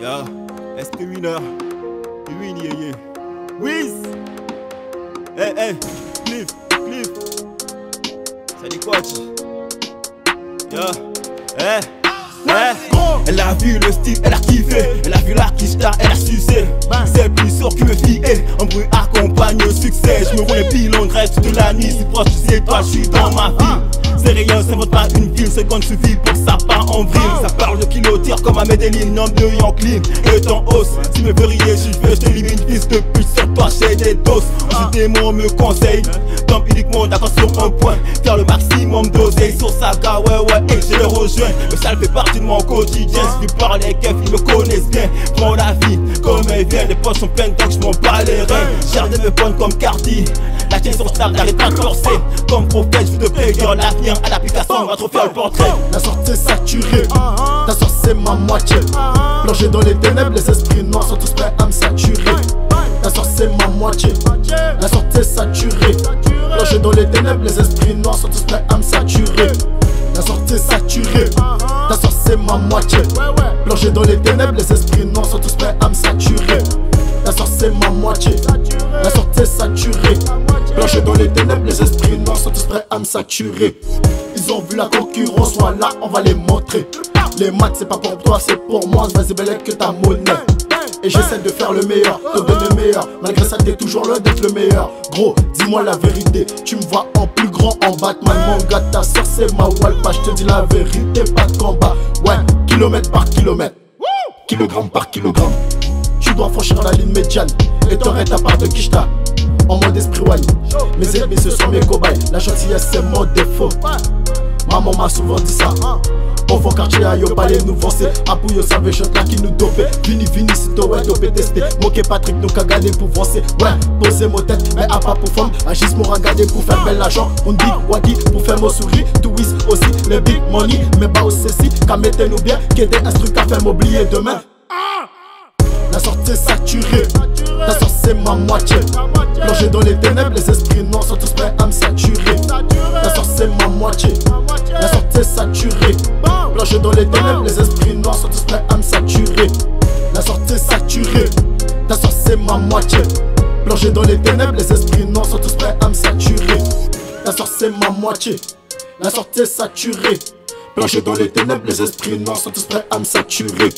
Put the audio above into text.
Ya, esprit winner. Win yeah yeah. Wiz. Hey hey, Cliff, Cliff. Quoi tu? Ya, hey, hey. Elle a vu le style, elle a kiffé. Elle a vu la quicheta, elle a sucé. C'est plus sûr que me fier. Un bruit accompagne au succès. Je me roule les pilons, reste toute la nuit. Si proche, tu sais pas, je suis dans ma vie. C'est rien, c'est votre pas une ville, seconde suffit pour ça part en vrille. Ça parle de kilo, tire comme à Medellin, nom de Yankee est en hausse. Si me veux rier, si je veux, je te limite, fils de pute, sur toi, j'ai des doses. Des mots, me conseille. Tant uniquement d'accord sur un point, faire le maximum d'oseille sur sa gare, ouais, ouais, et je le rejoins. Mais ça fait partie de mon quotidien. Si tu parles les keufs, ils me connaissent bien. Prends la vie elle vient, les poches sont pleines donc je m'en bats les reins. J'ai des bonnes comme Cardi. La tienne sur Snap, n'arrête pas de forcer. Comme prophète, je te prédire l'avenir à l'application, on va trop faire le portrait. La sorte est saturée, ta soeur c'est ma moitié. Plongé dans les ténèbres, les esprits noirs sont tous prêts à me saturer. La sorte c'est ma moitié, la sorte est saturée. Plongé dans les ténèbres, les esprits noirs sont tous prêts à me saturer. La sorte est saturée, c'est ma moitié. Plongé dans les ténèbres, les esprits noirs sont tous prêts à me saturer. La sorte c'est ma moitié, la sorte est saturée. Plongé dans les ténèbres, les esprits noirs sont tous prêts à me saturer. Ils ont vu la concurrence, voilà, on va les montrer. Les maths, c'est pas pour toi, c'est pour moi. Vas-y, belle que ta monnaie. Et j'essaie de faire le meilleur, Malgré ça, t'es toujours loin d'être le meilleur. Gros, dis-moi la vérité. Tu me vois en plus grand en Batman. Mon gars, ta soeur, c'est ma walpa. Je te dis la vérité, pas de combat. Ouais, kilomètre par kilomètre. Kilogramme par kilogramme. Tu dois franchir la ligne médiane. Et t'aurais ta part de quicheta en mode esprit wine. Mes ennemis ce sont mes cobayes, la gentillesse c'est mon défaut. Maman m'a souvent dit ça. Au fond quartier à yo les nouveaux c'est Apouyo savait shot là qui nous dopait Vini vini si to ouais dopé testé. Moqué Patrick nous qu'a gagné pour avancer Ouais poser mon tête mais à pas pour femme. Agis mon regardé pour faire bel argent On dit wadi pour faire mon sourire Twist aussi les big money Mais pas au ceci. Qu'à mettre nous bien des un truc à faire m'oublier demain. La sortie est saturée, ta sorte c'est ma moitié. Plongé dans les ténèbres, les esprits noirs sont tous prêts à me saturer. La sorte c'est ma moitié, la sortie est saturée. Plongé dans les ténèbres, les esprits noirs sont tous à me saturer. La sortie saturée, ta sorte c'est ma moitié. Plongé dans les ténèbres, les esprits noirs sont tous à me saturer. La sorte c'est ma moitié, la sortie est saturée. Plongé dans les ténèbres, les esprits noirs sont tous. Plongé les à me saturer.